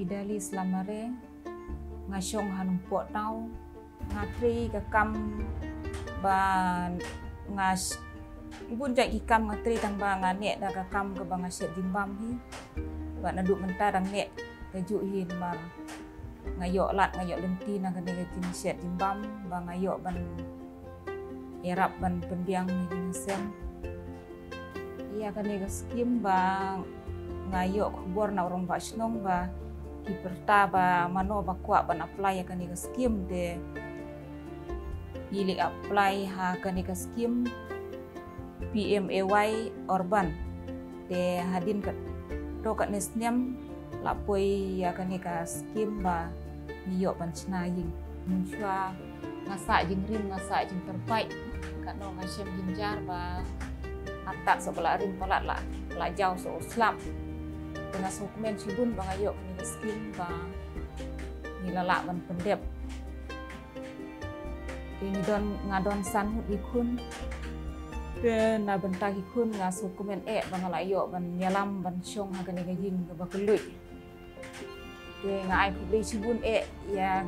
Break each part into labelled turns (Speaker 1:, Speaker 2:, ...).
Speaker 1: Fidali Slamare ngasyong hanung po tau ngatri ke kam ban ngas ibun jai kam ngatri tang ba ngane da ke kam ke bang asyik jimbam hi ba naduk menta dang ne keju hi mar ngayok lat ngayok lenti nang kene ke jin syet jimbam ba ngayok ban erap ban pendiang ni jin sen iya kene ke skim bang ngayok kubur na orang ba shnong ba kiperta ba mano ba kwa ban apply ka ni skim de. Ili apply ha ka ni skim PMAY urban de hadin ka to ka nesniam la poi ya ka ni ka skim ba niyo ban chna yin munchwa ngasa jing rim ngasa jing terpai ka no ngasem jinjar ba atak sebelah rim palat la la so slap dengan dokumen cibun bang ayo ni skin bang. Ni lala ban pendep ini don ngadon san hut ikun ke na bentah ikun nga dokumen e bang ala ayo ban nyalam ban syong ha gani gajing ke bakului ke nga ai publi cibun e ya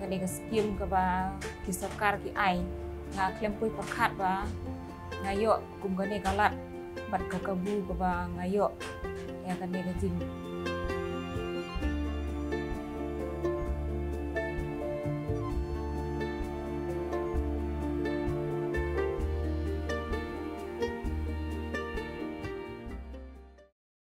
Speaker 1: kani ke skim ke ba kisokar ki ai. Nga klempui pakat ba ngayo kum gani kalat bat kakabu ke ba ngayo กันเองจริง